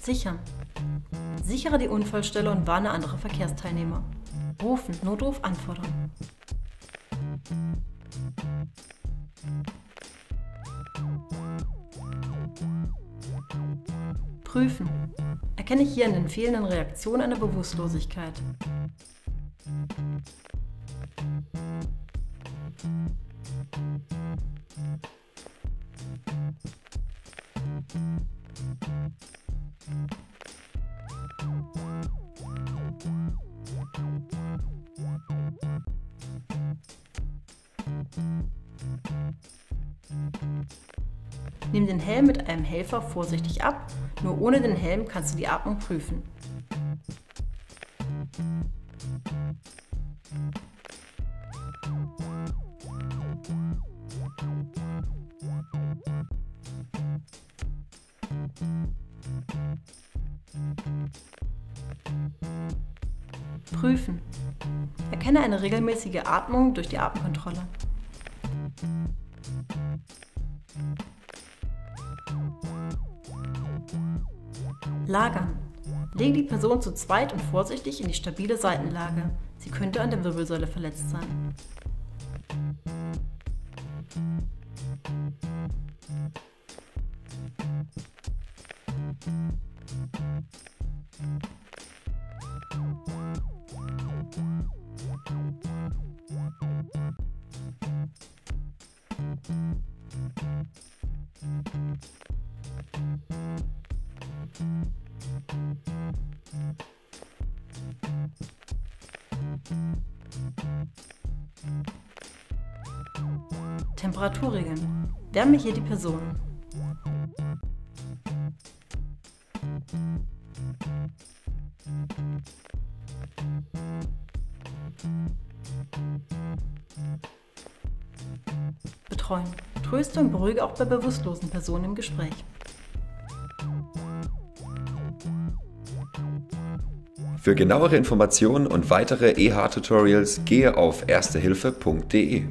Sichern. Sichere die Unfallstelle und warne andere Verkehrsteilnehmer. Rufen, Notruf anfordern. Prüfen. Erkenne hier in den fehlenden Reaktionen eine Bewusstlosigkeit. Nimm den Helm mit einem Helfer vorsichtig ab, nur ohne den Helm kannst du die Atmung prüfen. Prüfen. Erkenne eine regelmäßige Atmung durch die Atemkontrolle. Lagern. Lege die Person zu zweit und vorsichtig in die stabile Seitenlage. Sie könnte an der Wirbelsäule verletzt sein. Temperatur regeln. Wärme hier die Person. Betreuen. Tröste und beruhige auch bei bewusstlosen Personen im Gespräch. Für genauere Informationen und weitere EH-Tutorials gehe auf erstehilfe.de.